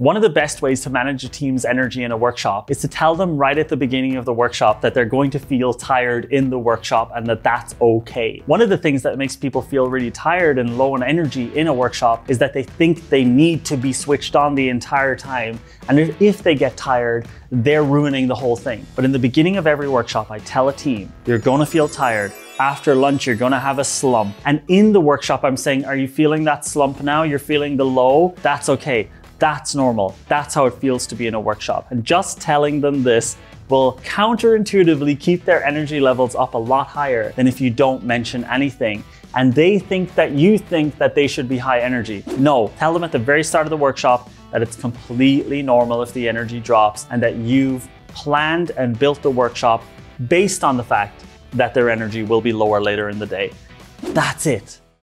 One of the best ways to manage a team's energy in a workshop is to tell them right at the beginning of the workshop that they're going to feel tired in the workshop and that that's okay. One of the things that makes people feel really tired and low on energy in a workshop is that they think they need to be switched on the entire time. And if they get tired, they're ruining the whole thing. But in the beginning of every workshop, I tell a team, you're gonna feel tired. After lunch, you're gonna have a slump. And in the workshop, I'm saying, are you feeling that slump now? You're feeling the low? That's okay that's normal. That's how it feels to be in a workshop. And just telling them this will counterintuitively keep their energy levels up a lot higher than if you don't mention anything. And they think that you think that they should be high energy. No, tell them at the very start of the workshop that it's completely normal if the energy drops and that you've planned and built the workshop based on the fact that their energy will be lower later in the day. That's it.